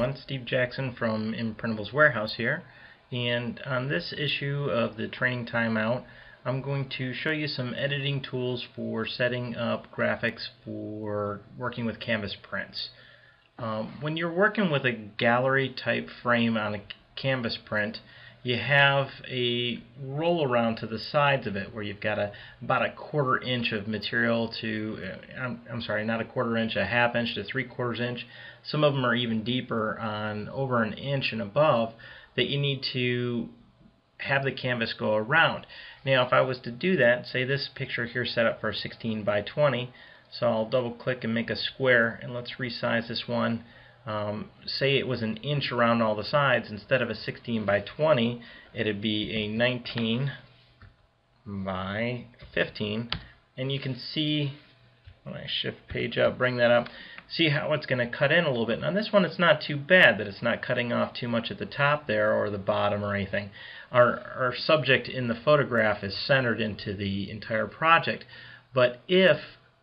everyone. Steve Jackson from Imprintables Warehouse here. And on this issue of the training timeout, I'm going to show you some editing tools for setting up graphics for working with canvas prints. Um, when you're working with a gallery type frame on a canvas print, you have a roll around to the sides of it where you've got a about a quarter inch of material to uh, I'm, I'm sorry not a quarter inch a half inch to three quarters inch. Some of them are even deeper on over an inch and above that you need to have the canvas go around. Now if I was to do that say this picture here set up for 16 by 20 so I'll double click and make a square and let's resize this one um, say it was an inch around all the sides, instead of a 16 by 20, it'd be a 19 by 15. And you can see, when I shift page up, bring that up, see how it's going to cut in a little bit. Now this one, it's not too bad that it's not cutting off too much at the top there or the bottom or anything. Our, our subject in the photograph is centered into the entire project. But if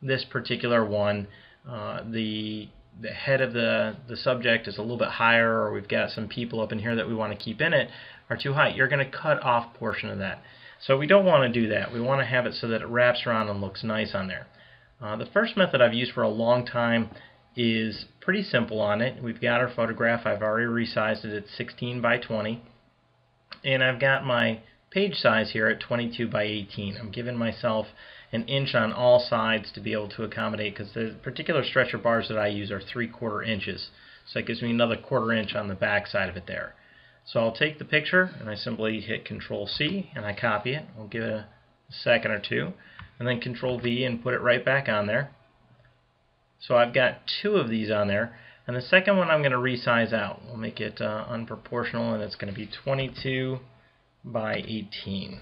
this particular one, uh, the the head of the, the subject is a little bit higher or we've got some people up in here that we want to keep in it are too high, you're going to cut off portion of that. So we don't want to do that. We want to have it so that it wraps around and looks nice on there. Uh, the first method I've used for a long time is pretty simple on it. We've got our photograph. I've already resized it at 16 by 20. And I've got my page size here at 22 by 18. I'm giving myself an inch on all sides to be able to accommodate because the particular stretcher bars that I use are three quarter inches. So that gives me another quarter inch on the back side of it there. So I'll take the picture and I simply hit control C and I copy it. I'll give it a second or two and then control V and put it right back on there. So I've got two of these on there and the second one I'm going to resize out. We'll make it uh, unproportional and it's going to be 22 by 18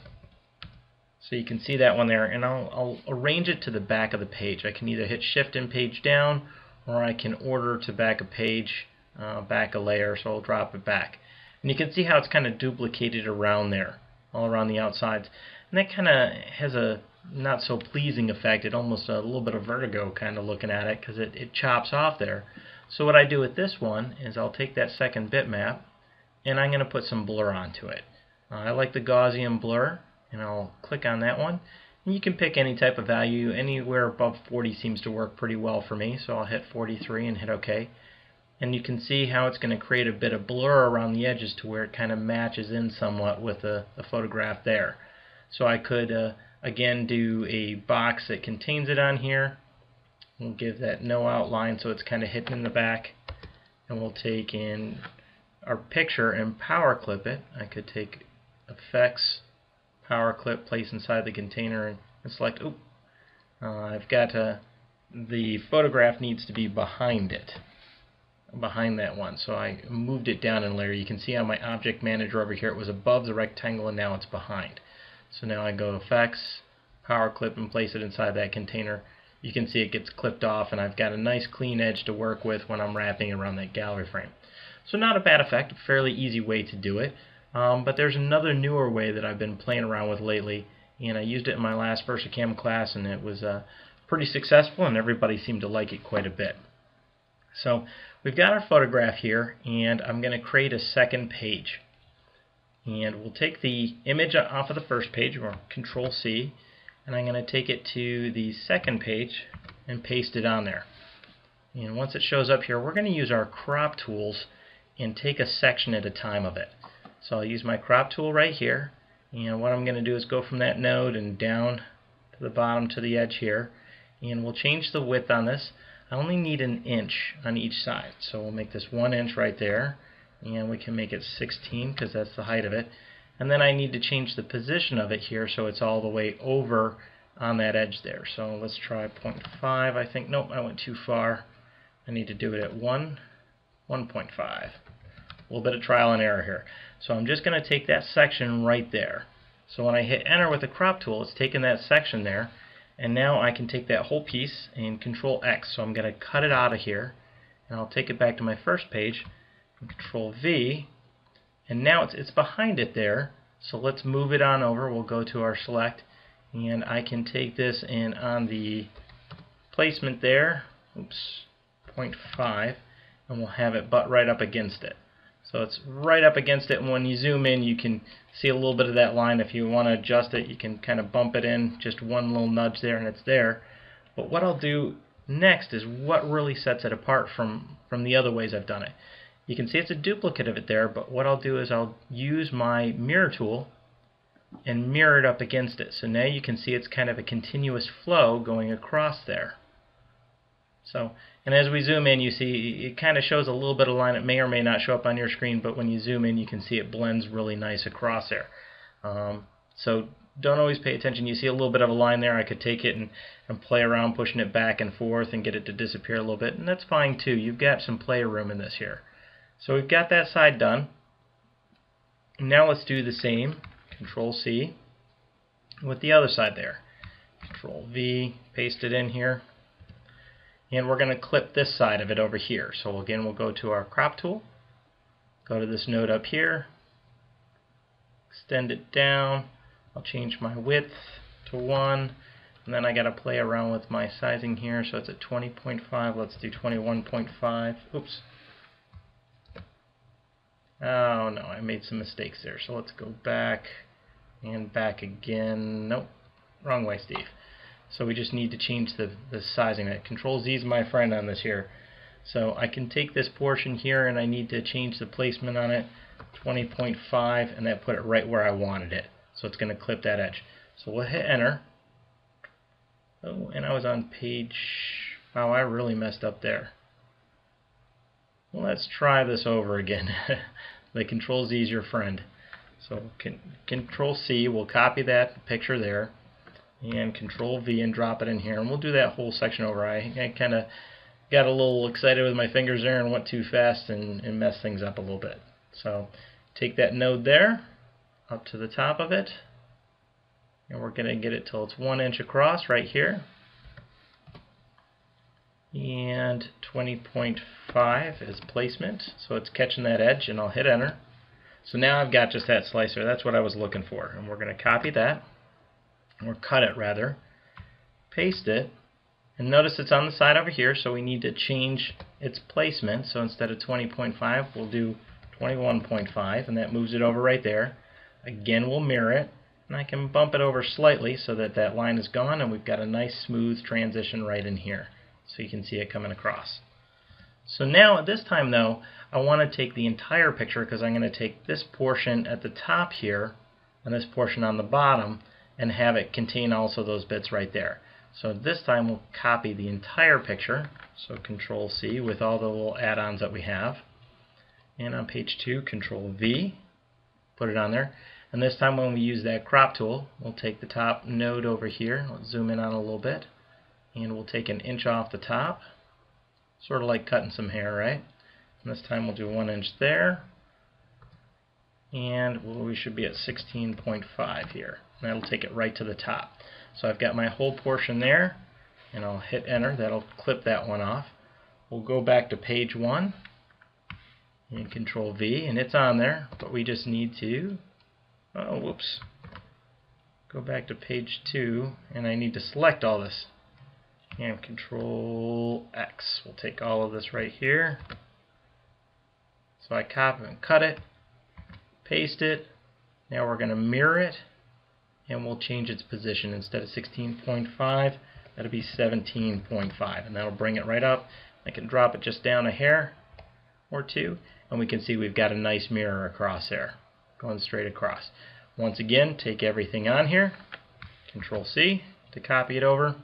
so you can see that one there, and I'll, I'll arrange it to the back of the page. I can either hit Shift and Page Down, or I can order to back a page, uh, back a layer, so I'll drop it back. And you can see how it's kind of duplicated around there, all around the outsides. And that kind of has a not so pleasing effect. It almost a little bit of vertigo kind of looking at it because it, it chops off there. So what I do with this one is I'll take that second bitmap and I'm going to put some blur onto it. Uh, I like the Gaussian blur and I'll click on that one. And you can pick any type of value. Anywhere above 40 seems to work pretty well for me so I'll hit 43 and hit OK and you can see how it's going to create a bit of blur around the edges to where it kind of matches in somewhat with the, photograph there. So I could uh, again do a box that contains it on here. We'll give that no outline so it's kind of hidden in the back. And we'll take in our picture and power clip it. I could take effects power clip place inside the container and, select, oh, uh, I've got a, the photograph needs to be behind it, behind that one. So I moved it down in layer. You can see on my object manager over here it was above the rectangle and now it's behind. So now I go effects, power clip and place it inside that container. You can see it gets clipped off and I've got a nice clean edge to work with when I'm wrapping around that gallery frame. So not a bad effect, fairly easy way to do it. Um, but there's another newer way that I've been playing around with lately, and I used it in my last VersaCAMM class, and it was uh, pretty successful, and everybody seemed to like it quite a bit. So we've got our photograph here, and I'm going to create a second page. And we'll take the image off of the first page, or Control C, and I'm going to take it to the second page and paste it on there. And once it shows up here, we're going to use our crop tools and take a section at a time of it. So I'll use my crop tool right here. And what I'm going to do is go from that node and down to the bottom to the edge here. And we'll change the width on this. I only need an inch on each side. So we'll make this one inch right there. And we can make it 16 because that's the height of it. And then I need to change the position of it here so it's all the way over on that edge there. So let's try 0.5 I think. Nope I went too far. I need to do it at 1 1.5 a little bit of trial and error here. So I'm just going to take that section right there. So when I hit enter with the crop tool, it's taken that section there, and now I can take that whole piece and control X. So I'm going to cut it out of here, and I'll take it back to my first page, and control V, and now it's, it's behind it there. So let's move it on over. We'll go to our select, and I can take this and on the placement there, oops, 0.5, and we'll have it butt right up against it. So it's right up against it and when you zoom in you can see a little bit of that line. If you want to adjust it you can kind of bump it in just one little nudge there and it's there. But what I'll do next is what really sets it apart from, from the other ways I've done it. You can see it's a duplicate of it there but what I'll do is I'll use my mirror tool and mirror it up against it. So now you can see it's kind of a continuous flow going across there. So, and as we zoom in, you see it kind of shows a little bit of line. It may or may not show up on your screen, but when you zoom in, you can see it blends really nice across there. Um, so don't always pay attention. You see a little bit of a line there. I could take it and, and play around pushing it back and forth and get it to disappear a little bit, and that's fine too. You've got some play room in this here. So we've got that side done. Now let's do the same Control C with the other side there. Control V, paste it in here. And we're going to clip this side of it over here. So again, we'll go to our crop tool, go to this node up here, extend it down. I'll change my width to 1, and then I got to play around with my sizing here. So it's at 20.5. Let's do 21.5. Oops. Oh no, I made some mistakes there. So let's go back and back again. Nope, wrong way, Steve. So we just need to change the, the sizing. That Control Z is my friend on this here. So I can take this portion here and I need to change the placement on it 20.5 and that put it right where I wanted it. So it's going to clip that edge. So we'll hit enter. Oh, and I was on page, wow, I really messed up there. Let's try this over again. the Control Z is your friend. So Control C we'll copy that picture there and Control V and drop it in here and we'll do that whole section over. I, I kind of got a little excited with my fingers there and went too fast and, and messed things up a little bit. So take that node there up to the top of it and we're going to get it till it's one inch across right here and 20.5 is placement so it's catching that edge and I'll hit enter so now I've got just that slicer. That's what I was looking for. And we're going to copy that, or cut it rather, paste it, and notice it's on the side over here, so we need to change its placement. So instead of 20.5, we'll do 21.5, and that moves it over right there. Again, we'll mirror it, and I can bump it over slightly so that that line is gone, and we've got a nice smooth transition right in here. So you can see it coming across. So now at this time though, I want to take the entire picture because I'm going to take this portion at the top here and this portion on the bottom and have it contain also those bits right there. So this time we'll copy the entire picture. So Control C with all the little add-ons that we have. And on page 2, Control V, put it on there. And this time when we use that crop tool, we'll take the top node over here. Let's zoom in on a little bit. And we'll take an inch off the top Sort of like cutting some hair, right? And this time we'll do one inch there. And we should be at 16.5 here. And that'll take it right to the top. So I've got my whole portion there. And I'll hit enter. That'll clip that one off. We'll go back to page one and control V and it's on there but we just need to oh whoops go back to page two and I need to select all this and control X. We'll take all of this right here. So I copy and cut it, paste it. Now we're going to mirror it and we'll change its position. Instead of 16.5, that'll be 17.5 and that'll bring it right up. I can drop it just down a hair or two and we can see we've got a nice mirror across there going straight across. Once again, take everything on here, Control C to copy it over.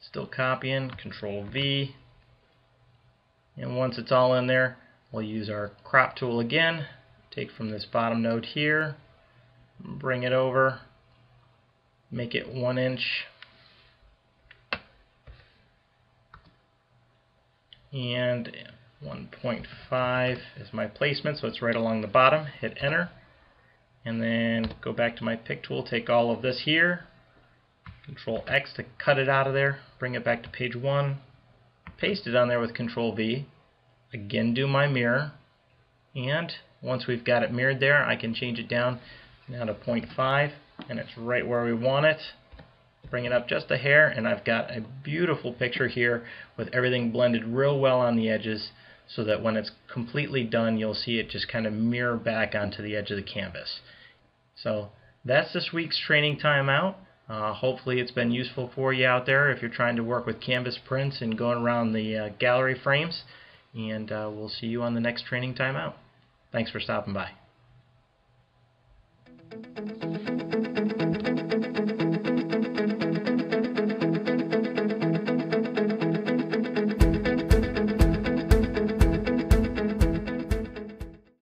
Still copying, Control V. And once it's all in there, we'll use our crop tool again. Take from this bottom node here, bring it over, make it one inch. And 1.5 is my placement, so it's right along the bottom. Hit enter. And then go back to my pick tool, take all of this here, Control X to cut it out of there, bring it back to page 1, paste it on there with Control V, again do my mirror, and once we've got it mirrored there, I can change it down now to 0.5, and it's right where we want it. bring it up just a hair and I've got a beautiful picture here with everything blended real well on the edges so that when it's completely done you'll see it just kind of mirror back onto the edge of the canvas. So that's this week's training timeout. Uh, hopefully it's been useful for you out there if you're trying to work with canvas prints and going around the uh, gallery frames. And uh, we'll see you on the next training timeout. Thanks for stopping by. Thank you.